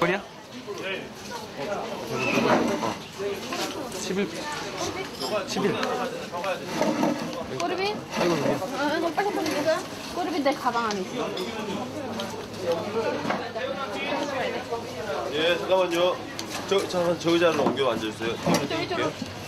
뭐냐? 어. 11 11 꼬르비? 어, 이거 빨간색 이거? 꼬르비 내 가방 안에 있어. 예, 잠깐만요. 저, 잠깐 저 의자로 옮겨 앉아주세요.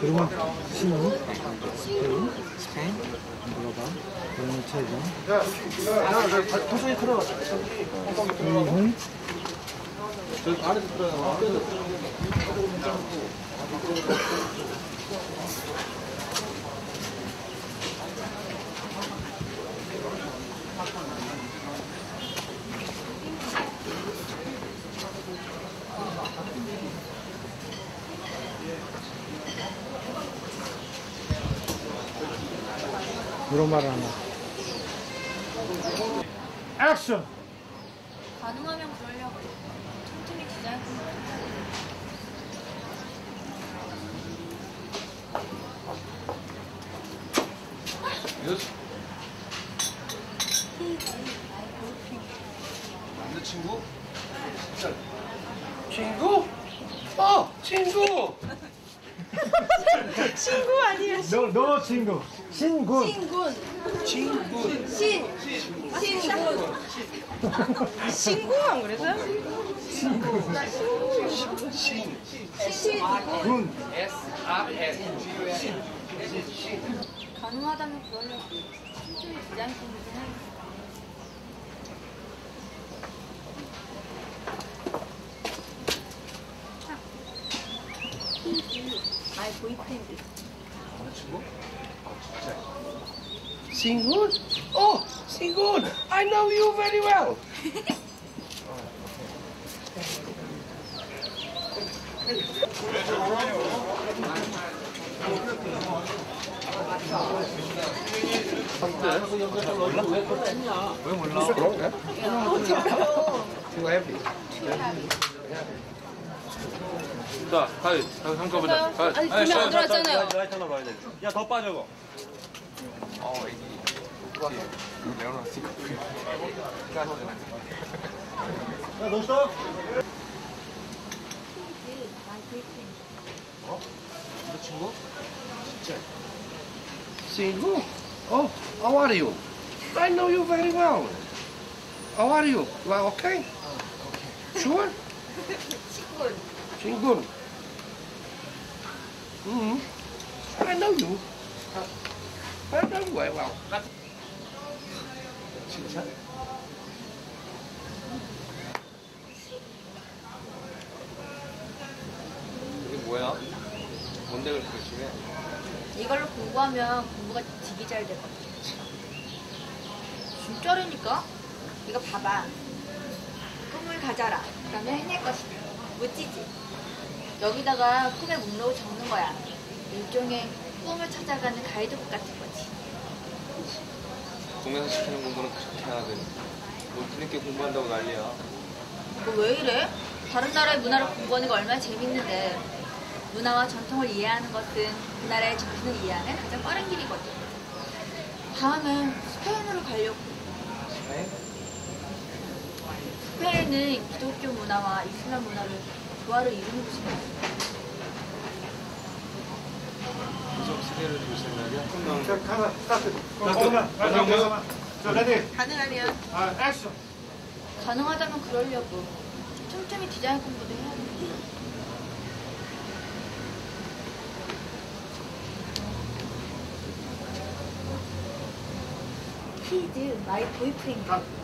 그리고 신우, 배우, 스페인, 물어봐, 영체전, 이훈, 물어 말 하나. 액션! 가능하면 그러려고. 틈틈이 디자인 남자친구? 친구? 어! 친구! 친구 아니야? 너, 너 친구. 신군. 신군. 친구 신. 신군. 신구만 그래서요? 신군. 군. 가능하다면 그러려고. 틈틈이 디자인 공부는 해. 마 이 보이프렌드. Singun? Oh, Singun! I know you very well! 자, 가 위. 한번 가보자. 가위. 아니, 분명 안 들어왔잖아요. 하나 봐야 돼. 야, 더 빠져고. 야, 너 써? Singun? Oh, how are you? I know you very well. How are you? Are okay? Sure? Hmm I know you. I know you very well. 진짜? 이게 뭐야? 뭔데 그렇게 열심히 해? 이걸로 공부하면 공부가 되게 잘 되거든. 진짜라니까? 이거 봐봐. 꿈을 가져라. 그러면 해낼 것이다. 멋지지? 여기다가 꿈의 목록을 적는 거야. 일종의 꿈을 찾아가는 가이드북 같은 거지. 동네에서 시키는 공부는 그렇게 하거든. 뭐 뒤늦게 공부한다고 난리야. 너 왜 이래? 다른 나라의 문화를 공부하는 게 얼마나 재밌는데. 문화와 전통을 이해하는 것은 그 나라의 정신을 이해하는 가장 빠른 길이거든. 다음엔 스페인으로 가려고. 스페인 은 기독교 문화와 이슬람 문화를 조화를 이루는. 계속 시대를 줄 생각이야? 자, 카메라 스타트. 잠깐만, 잠깐만. 자, ready. 가능하면 아, 액션. 가능하다면 그러려고. 틈틈이 디자인 공부도 해야 돼. He's my boyfriend.